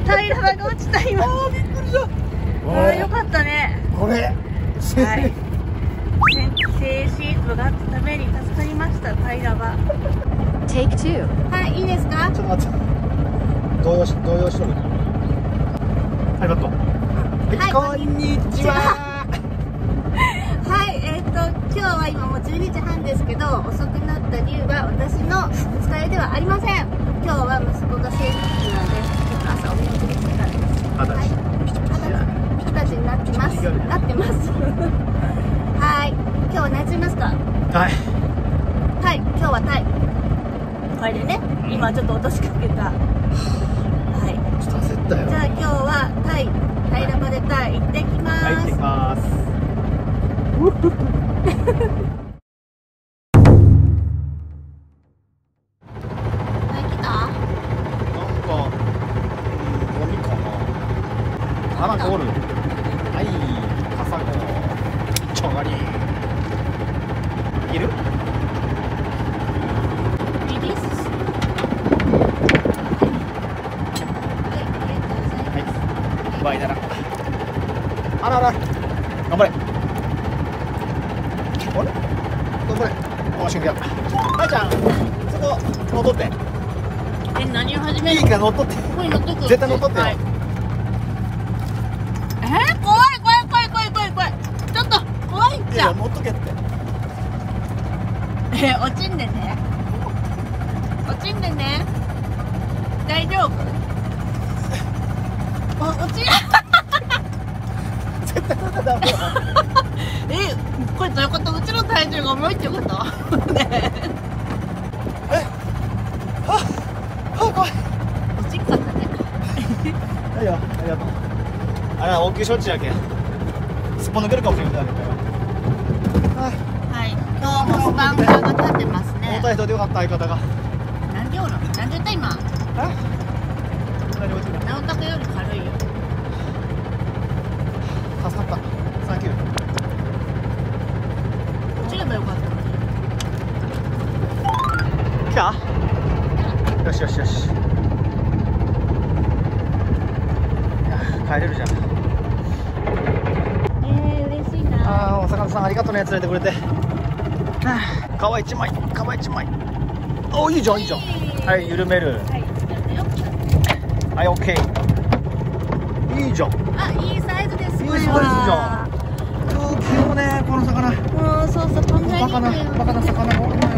平らが落ちた今。あーびっくりした。あーよかったね。これ。はい。静止図があったために助かりました平らは Take two. はいいいですか？ちょっと待って。動揺し動揺しとる。はいバット。はい、こんにちは。はいえっ、と今日は今もう12時半ですけど遅くなった理由は私の疲れではありません。今日は息子が成ます。なってます。はい。今日は何しますか？はいタイ。今日はタイ。これでね今ちょっと落としかけた。はい。ちょっと焦ったよ。じゃあ今日はタイ。平らまでタイ行ってきます、はい。行ってきます ちょがり。いる？バイだな。あらら。頑張れ。あれ？頑張れ。おしんや。はいちゃん。そこ、乗っとって。え何を始める？いいから乗っとって。ここに乗っとく絶対乗っとってよはいえー、怖い怖い怖い怖い怖い怖いちょっと怖いんいや、じゃん乗っとけって。え 落ちんでね落ちんでね大丈夫？お落ち絶対乗ったらダメよ。えこれどういうこと？うちの体重が重いってこと？ねあ、怖い。落ちんかったねはいよ、ありがとう。あれは応急処置やけん。すっぽ抜けるかもしれないけど。はい。はい今日もスパンカーが立ってますね重たい人でよかった相方が。何でおるの何で言った今？え？何落ちる？直高より軽いよ助かった。サンキュー。落ちればよかったのに来た？よしよしよし。いや帰れるじゃん。ああ、お魚さんありがとうね連れてくれて。はあ皮一枚、皮一枚。おいいじゃんいいじゃん。はい緩める。はいオッケー。いいじゃん。あいいサイズですいいサイズじゃん大きいよねこの魚。もうそうそうこんなにバカなバカな魚も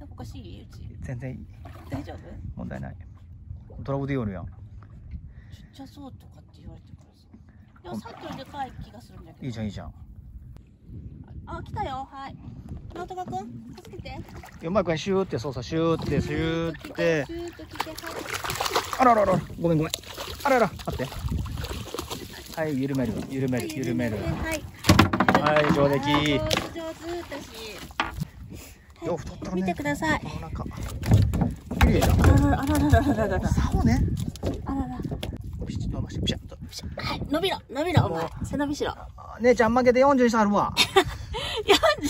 おかしい？うち。全然いい。大丈夫？問題ない。ドラゴディオールやん。ちっちゃそうとかって言われてからさ。でもさっきよりでかい気がするんだけど。いいじゃんいいじゃん。あ来たよ。はい。直人くん助けて。うまい子にシューって操作シューってシューって。シューッと来てはいあららららごめんごめん。あらら待って。はい緩める緩める緩める。はい。はい上出来。上手上手私太ったね。見てください。この中。綺麗じゃんあらあららららららね。あらら。ピチッと伸ばしてピシャッと。はい伸びろ伸びろお前。背伸びしろ。あ姉ちゃん負けて40してあるわ。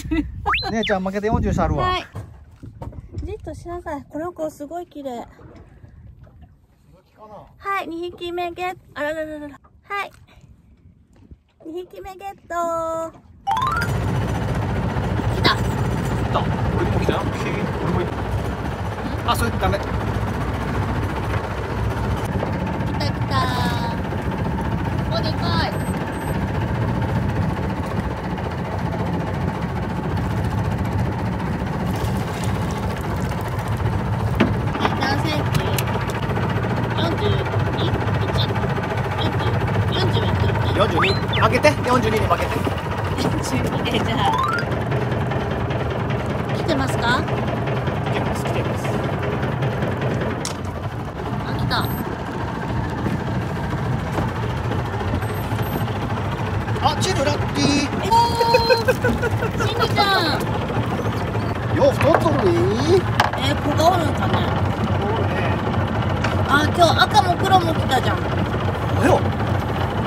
40姉ちゃん負けて40してあるわ。はい。じっとしなさい。この子すごい綺麗。はい2匹目ゲット。あららららら。はい。2匹目ゲット。来た。だ俺にも来たよ俺もいあそれダメ。来た来た。おでかい。何センチ ?42? 1? 40? 40はやって。4242に負けて。12でじゃあ。来てますか？来てます来てます。あ来た。あチルラッキー。おーしんちゃん。よう太っとるいえー、子がおるんかね。あ今日赤も黒も来たじゃん。およ。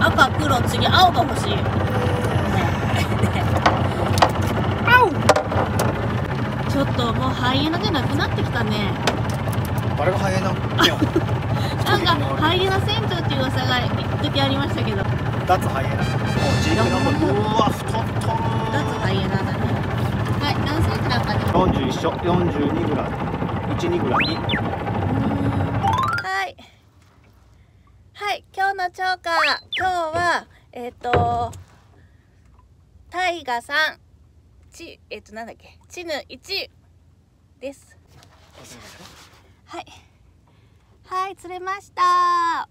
赤黒次青が欲しいねちょっともうハイエナじゃなくなってきたね。誰が早いな なんかハイエナ船長っていう噂が一時ありましたけど。脱ハイエナおチークナンバーうわ太っとる。脱ハイエナだねはい何センチなんかね41緒。42ぐらい。12ぐらい。はい。はい、今日の超過。今日は、えっ、と、タイガさん、ち、えっ、と、なんだっけ、チヌ1です。はい。はい、釣れました。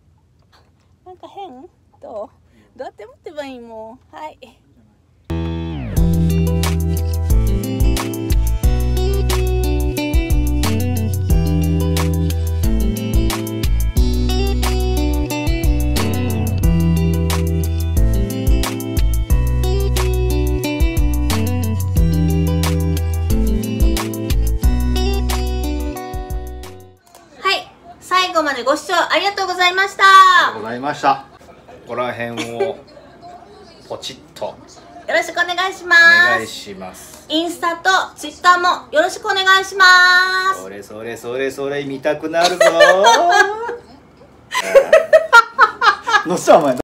なんか変？どう？どうやって持ってばいいもん。はい。ご視聴ありがとうございました。ありがとうございましたここら辺をポチッとよろしくお願いしおま願いす。しますインスタとツイッターもよろしくお願いします。それそれそれそれ見たくなるぞ どうしたお前